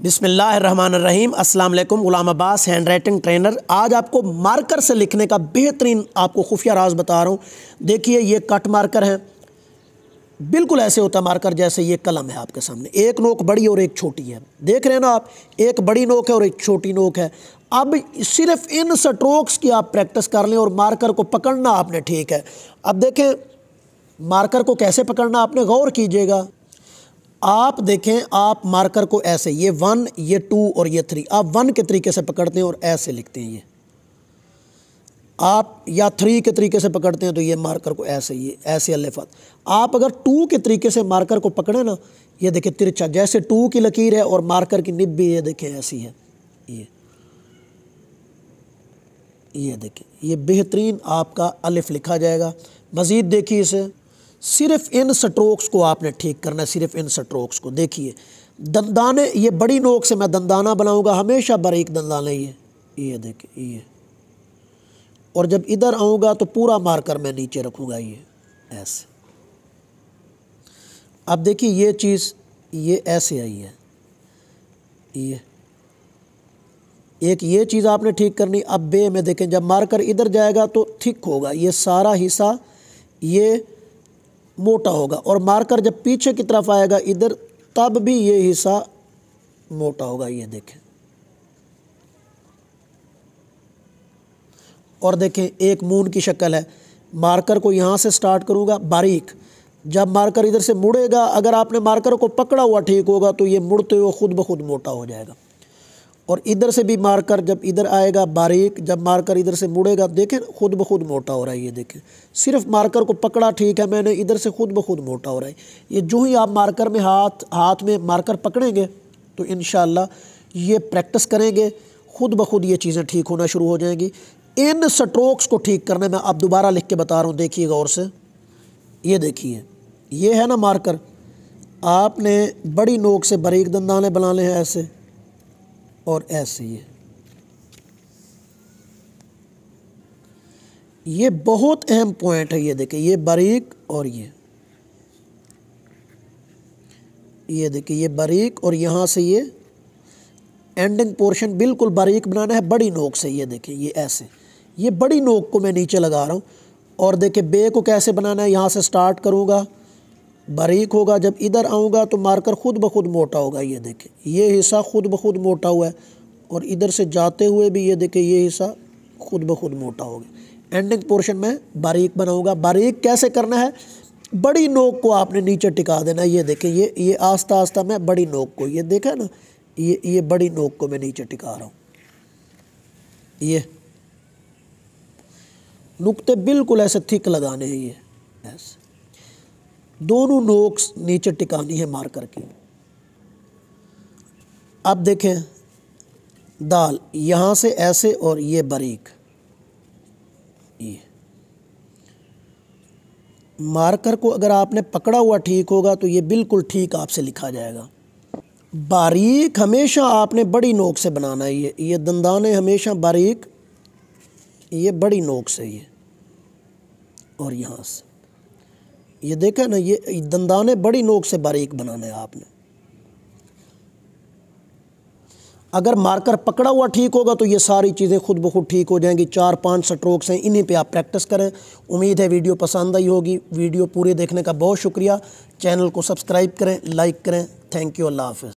बिसमीम वालेकुम Ghulam Abbas hand writing trainer. आज आपको मार्कर से लिखने का बेहतरीन आपको खुफिया राज बता रहा हूँ। देखिए, ये कट मार्कर है। बिल्कुल ऐसे होता मार्कर जैसे ये कलम है आपके सामने। एक नोक बड़ी और एक छोटी है। देख रहे हैं ना आप, एक बड़ी नोक है और एक छोटी नोक है। अब सिर्फ़ इन स्ट्रोक्स की आप प्रैक्टिस कर लें और मार्कर को पकड़ना आपने ठीक है। अब देखें, मार्कर को कैसे पकड़ना आपने? गौर कीजिएगा। आप देखें, आप मार्कर को ऐसे, ये वन ये टू और ये थ्री आप वन के तरीके से पकड़ते हैं और ऐसे लिखते हैं ये। आप या थ्री के तरीके से पकड़ते हैं तो ये मार्कर को ऐसे, ये ऐसे अल्फात आप अगर टू के तरीके से मार्कर को पकड़े ना, ये देखें तिरछा, जैसे टू की लकीर है और मार्कर की निब भी ये देखें ऐसी है। ये। ये देखें ये बेहतरीन आपका अलिफ लिखा जाएगा। मज़ीद देखिए इसे। सिर्फ़ इन स्ट्रोक्स को आपने ठीक करना है, सिर्फ़ इन स्ट्रोक्स को। देखिए, दंदाने, ये बड़ी नोक से मैं दंदाना बनाऊँगा, हमेशा बारीक दंदाने ये ये देखिए, ये। और जब इधर आऊँगा तो पूरा मारकर मैं नीचे रखूँगा, ये। ऐसे। अब देखिए, ये चीज़, ये ऐसे आई है। ये। एक ये चीज़ आपने ठीक करनी, अब बे में देखें, जब मारकर इधर जाएगा तो थिक होगा। ये सारा हिस्सा, ये मोटा होगा और मार्कर जब पीछे की तरफ़ आएगा इधर, तब भी ये हिस्सा मोटा होगा, ये देखें। और देखें, एक मून की शक्ल है। मार्कर को यहाँ से स्टार्ट करूँगा, बारीक। जब मार्कर इधर से मुड़ेगा, अगर आपने मार्कर को पकड़ा हुआ ठीक होगा तो ये मुड़ते हुए खुद ब खुद मोटा हो जाएगा। और इधर से भी मारकर जब इधर आएगा, बारीक जब मारकर इधर से मुड़ेगा, देखें खुद ब खुद मोटा हो रहा है ये देखें। सिर्फ़ मारकर को पकड़ा ठीक है, मैंने इधर से खुद ब खुद मोटा हो रहा है। ये जो ही आप मारकर में हाथ हाथ में मारकर पकड़ेंगे तो इन ये प्रैक्टिस करेंगे, खुद ब खुद ये चीज़ें ठीक होना शुरू हो जाएँगी। इन स्ट्रोक्स को ठीक करने में आप दोबारा लिख के बता रहा हूँ, देखिए गौर से। ये देखिए, ये है ना मार्कर। आपने बड़ी नोक से बारीक दंदाने बनाने हैं ऐसे। और ऐसे ये ये बहुत अहम पॉइंट है, ये देखिए, ये बारीक और ये। ये देखिए, ये बारीक और यहाँ से ये एंडिंग पोर्शन बिल्कुल बारीक बनाना है, बड़ी नोक से ये देखिए, ये ऐसे। ये बड़ी नोक को मैं नीचे लगा रहा हूँ और देखिए, बे को कैसे बनाना है, यहाँ से स्टार्ट करूँगा। बारीक होगा, जब इधर आऊँगा तो मार्कर ख़ुद ब खुद मोटा होगा। ये देखें, ये हिस्सा खुद ब खुद मोटा हुआ है और इधर से जाते हुए भी ये देखें, ये हिस्सा खुद ब खुद मोटा हो गया। एंडिंग पोर्शन में बारीक बनाऊँगा बारीक कैसे करना है? बड़ी नोक को आपने नीचे टिका देना ये देखें, ये ये आस्ता आस्ता मैं बड़ी नोक को, ये देखा ना, ये ये बड़ी नोक को मैं नीचे टिका रहा हूँ। ये नुक्ते बिल्कुल ऐसे थिक लगाने हैं ये। ऐसे दोनों नोक्स नीचे टिकानी है मार्कर की अब देखें, दाल यहाँ से ऐसे और ये बारीक। ये। मार्कर को अगर आपने पकड़ा हुआ ठीक होगा तो ये बिल्कुल ठीक आपसे लिखा जाएगा। बारीक हमेशा आपने बड़ी नोक से बनाना है ये। ये दंदाने हमेशा बारीक, ये बड़ी नोक से ये। और यहाँ से। ये देखा ना, ये दंदाने बड़ी नोक से बारीक बनाने है आपने। अगर मार्कर पकड़ा हुआ ठीक होगा तो ये सारी चीज़ें खुद ब खुद ठीक हो जाएँगी। चार पाँच स्ट्रोक्स हैं, इन्हीं पे आप प्रैक्टिस करें। उम्मीद है वीडियो पसंद आई होगी। वीडियो पूरे देखने का बहुत शुक्रिया। चैनल को सब्सक्राइब करें लाइक करें। Thank you Allah half